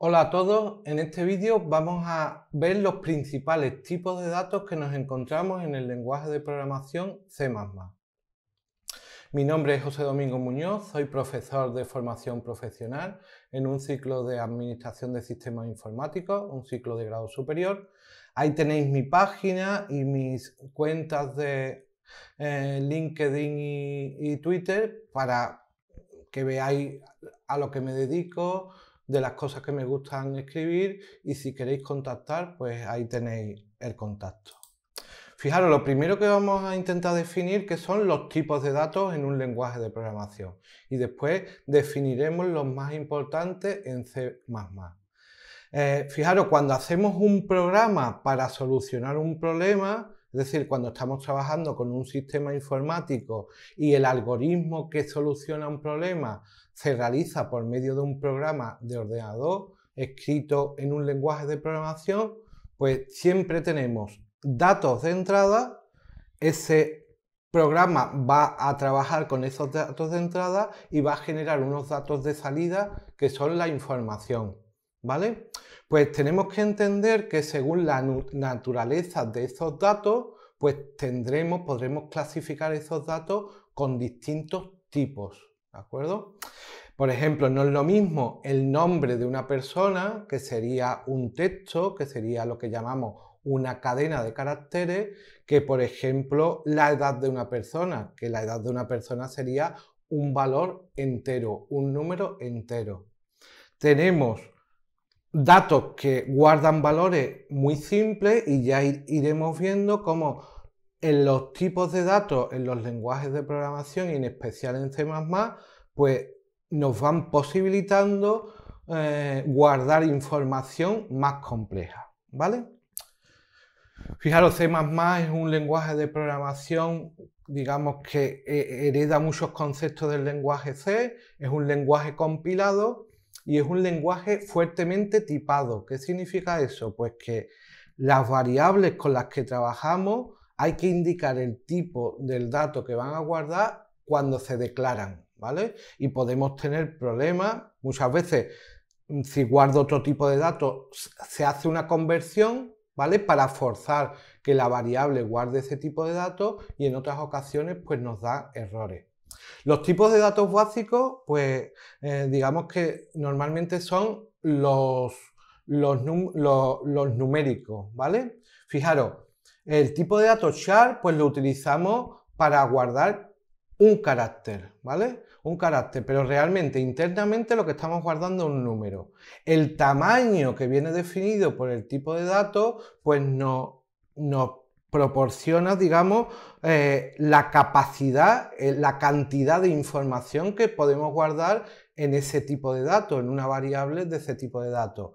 Hola a todos, en este vídeo vamos a ver los principales tipos de datos que nos encontramos en el lenguaje de programación C++. Mi nombre es José Domingo Muñoz, soy profesor de formación profesional en un ciclo de Administración de Sistemas Informáticos, un ciclo de grado superior. Ahí tenéis mi página y mis cuentas de eh, LinkedIn y Twitter para que veáis a lo que me dedico, de las cosas que me gustan escribir y si queréis contactar, pues ahí tenéis el contacto. Fijaros, lo primero que vamos a intentar definir que son los tipos de datos en un lenguaje de programación y después definiremos los más importantes en C++. Eh, fijaros, cuando hacemos un programa para solucionar un problema, es decir, cuando estamos trabajando con un sistema informático y el algoritmo que soluciona un problema se realiza por medio de un programa de ordenador escrito en un lenguaje de programación, pues siempre tenemos datos de entrada, ese programa va a trabajar con esos datos de entrada y va a generar unos datos de salida que son la información, ¿vale? Pues tenemos que entender que según la naturaleza de esos datos, pues tendremos, podremos clasificar esos datos con distintos tipos, ¿de acuerdo? Por ejemplo, no es lo mismo el nombre de una persona, que sería un texto, que sería lo que llamamos una cadena de caracteres, que por ejemplo la edad de una persona, que la edad de una persona sería un valor entero, un número entero. Tenemos datos que guardan valores muy simples y ya iremos viendo cómo en los tipos de datos, en los lenguajes de programación y en especial en C++, pues nos van posibilitando eh, guardar información más compleja, ¿vale? Fijaros, C++ es un lenguaje de programación, digamos que eh, hereda muchos conceptos del lenguaje C, es un lenguaje compilado y es un lenguaje fuertemente tipado. ¿Qué significa eso? Pues que las variables con las que trabajamos hay que indicar el tipo del dato que van a guardar cuando se declaran, ¿vale? Y podemos tener problemas, muchas veces mm, si guardo otro tipo de datos se hace una conversión, ¿vale? Para forzar que la variable guarde ese tipo de datos y en otras ocasiones pues nos da errores. Los tipos de datos básicos, pues eh, digamos que normalmente son los, los, numéricos, ¿vale? Fijaros, el tipo de datos char, pues lo utilizamos para guardar un carácter, ¿vale? Un carácter, pero realmente internamente lo que estamos guardando es un número. El tamaño que viene definido por el tipo de datos, pues nos no proporciona, digamos, eh, la capacidad, eh, la cantidad de información que podemos guardar en ese tipo de datos, en una variable de ese tipo de datos.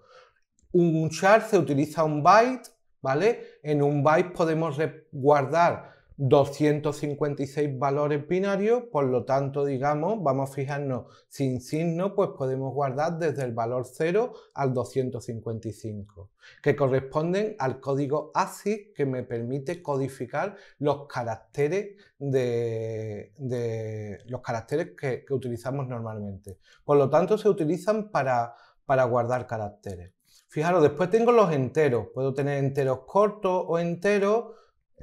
Un char se utiliza un byte, ¿vale? En un byte podemos guardar 256 valores binarios, por lo tanto, digamos, vamos a fijarnos sin signo, pues podemos guardar desde el valor 0 al 255, que corresponden al código ASCII que me permite codificar los caracteres, de, los caracteres que, utilizamos normalmente. Por lo tanto, se utilizan para, para guardar caracteres. Fijaros, después tengo los enteros. Puedo tener enteros cortos o enteros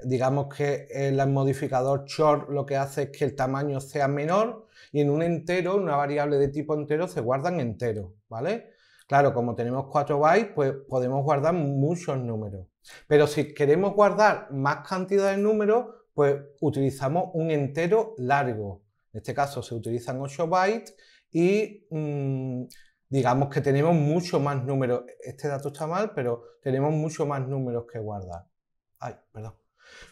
digamos que el modificador short lo que hace es que el tamaño sea menor y en un entero, una variable de tipo entero, se guardan enteros, ¿vale? Claro, como tenemos 4 bytes, pues podemos guardar muchos números. Pero si queremos guardar más cantidad de números, pues utilizamos un entero largo. En este caso se utilizan 8 bytes y mm, digamos que tenemos mucho más números. Este dato está mal, pero tenemos mucho más números que guardar. Ay, perdón.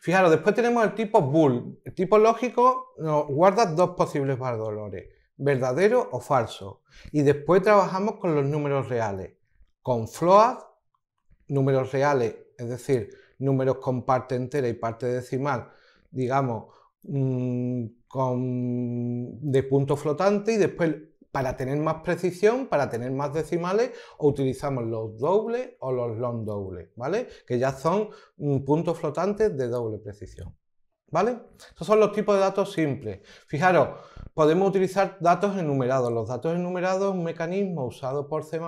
Fijaros, después tenemos el tipo bool. El tipo lógico nos guarda dos posibles valores, verdadero o falso. Y después trabajamos con los números reales. Con float, números reales, es decir, números con parte entera y parte decimal, digamos, mm, de punto flotante y después para tener más precisión, para tener más decimales, utilizamos los dobles o los long dobles, ¿vale? Que ya son mm, puntos flotantes de doble precisión, ¿vale? Estos son los tipos de datos simples. Fijaros, podemos utilizar datos enumerados. Los datos enumerados es un mecanismo usado por C++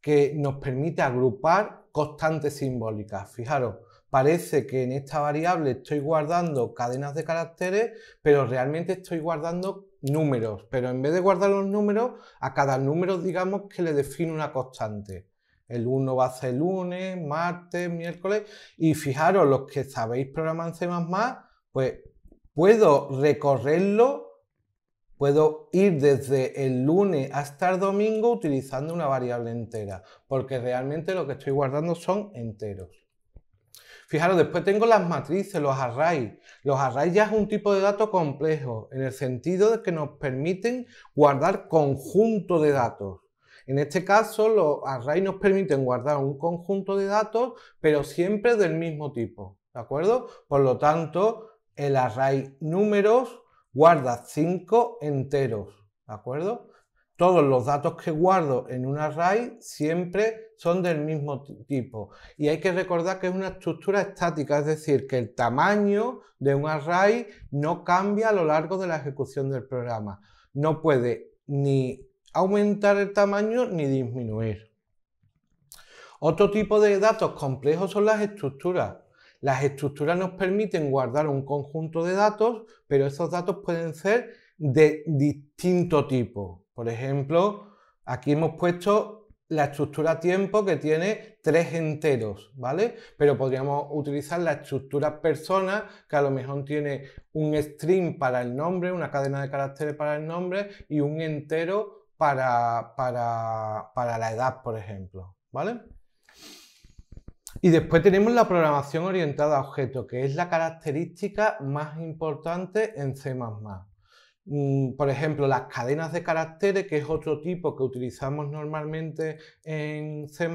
que nos permite agrupar constantes simbólicas. Fijaros, parece que en esta variable estoy guardando cadenas de caracteres, pero realmente estoy guardando números. Pero en vez de guardar los números, a cada número digamos que le defino una constante. El 1 va a ser lunes, martes, miércoles. Y fijaros, los que sabéis programar en C++, pues puedo recorrerlo Puedo ir desde el lunes hasta el domingo utilizando una variable entera, porque realmente lo que estoy guardando son enteros. Fijaros, después tengo las matrices, los arrays. Los arrays ya es un tipo de dato complejo, en el sentido de que nos permiten guardar conjunto de datos. En este caso, los arrays nos permiten guardar un conjunto de datos, pero siempre del mismo tipo, ¿de acuerdo? Por lo tanto, el array números guarda 5 enteros, ¿de acuerdo? Todos los datos que guardo en un array siempre son del mismo tipo. Y hay que recordar que es una estructura estática, es decir, que el tamaño de un array no cambia a lo largo de la ejecución del programa. No puede ni aumentar el tamaño ni disminuir. Otro tipo de datos complejos son las estructuras. Las estructuras nos permiten guardar un conjunto de datos, pero esos datos pueden ser de distinto tipo. Por ejemplo, aquí hemos puesto la estructura tiempo que tiene tres enteros, ¿vale? Pero podríamos utilizar la estructura persona, que a lo mejor tiene un string para el nombre, una cadena de caracteres para el nombre y un entero para, para, para la edad, por ejemplo, ¿vale? Y después tenemos la programación orientada a objetos, que es la característica más importante en C++. Mm, por ejemplo, las cadenas de caracteres, que es otro tipo que utilizamos normalmente en C++,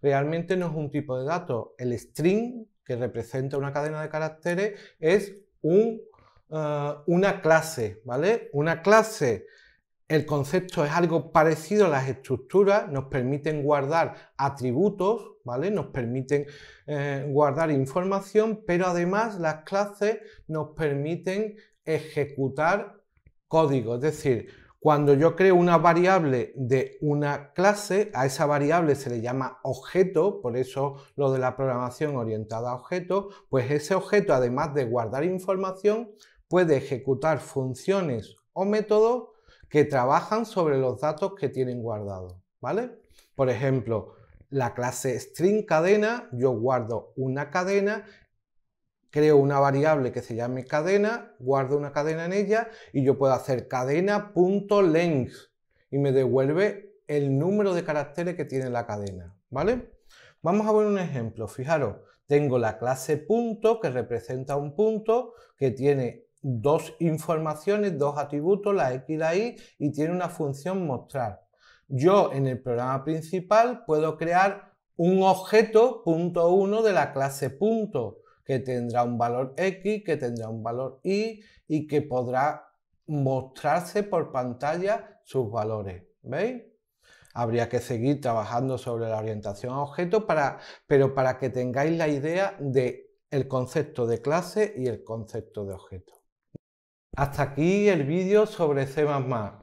realmente no es un tipo de datos. El string, que representa una cadena de caracteres, es un, eh, una clase, ¿vale? Una clase el concepto es algo parecido a las estructuras, nos permiten guardar atributos, ¿vale? Nos permiten eh, guardar información, pero además las clases nos permiten ejecutar código. Es decir, cuando yo creo una variable de una clase, a esa variable se le llama objeto, por eso lo de la programación orientada a objetos, pues ese objeto, además de guardar información, puede ejecutar funciones o métodos que trabajan sobre los datos que tienen guardados, ¿vale? Por ejemplo, la clase string cadena, yo guardo una cadena, creo una variable que se llame cadena, guardo una cadena en ella y yo puedo hacer cadena.length y me devuelve el número de caracteres que tiene la cadena, ¿vale? Vamos a ver un ejemplo, fijaros, tengo la clase punto que representa un punto que tiene dos informaciones, dos atributos, la x y la y, y tiene una función mostrar. Yo en el programa principal puedo crear un objeto punto uno de la clase punto, que tendrá un valor x, que tendrá un valor y y que podrá mostrarse por pantalla sus valores. ¿Veis? Habría que seguir trabajando sobre la orientación a objetos, para, pero para que tengáis la idea de el concepto de clase y el concepto de objeto. Hasta aquí el vídeo sobre C++.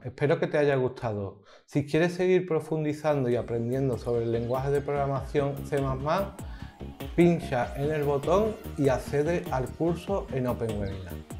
Espero que te haya gustado. Si quieres seguir profundizando y aprendiendo sobre el lenguaje de programación C++, pincha en el botón y accede al curso en OpenWebinar.